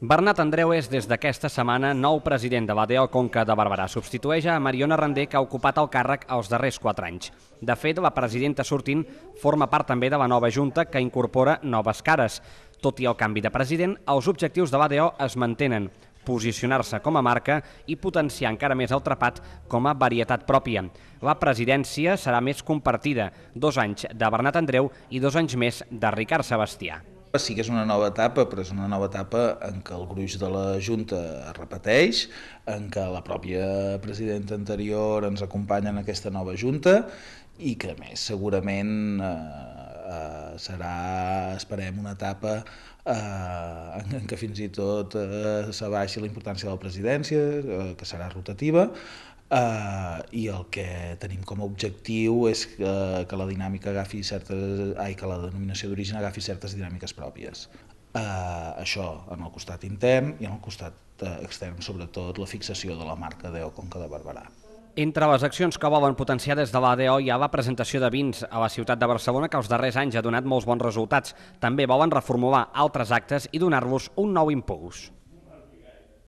Bernat Andreu és des d'aquesta setmana nou president de l'ADO Conca de Barberà. Substitueix a Mariona Render, que ha ocupat el càrrec els darrers quatre anys. De fet, la presidenta sortint forma part també de la nova Junta, que incorpora noves cares. Tot i el canvi de president, els objectius de l'ADO es mantenen posicionar-se com a marca i potenciar encara més el trapat com a varietat pròpia. La presidència serà més compartida, dos anys de Bernat Andreu i dos anys més de Ricard Sebastià. Sí que és una nova etapa, però és una nova etapa en què el gruix de la Junta es repeteix, en què la pròpia presidenta anterior ens acompanya en aquesta nova Junta i que més segurament eh, eh, serà, esperem, una etapa eh, en què fins i tot eh, s'abaixi la importància de la presidència, eh, que serà rotativa, Uh, i el que tenim com a objectiu és que, que la dinàmica agafi certes, ai, que la denominació d'origen agafi certes dinàmiques pròpies. Uh, això en el costat intern i en el costat uh, extern, sobretot la fixació de la marca d'EO Conca de Barberà. Entre les accions que volen potenciar des de l'ADO hi ha la presentació de vins a la ciutat de Barcelona que els darrers anys ha donat molts bons resultats. També volen reformular altres actes i donar-los un nou impuls.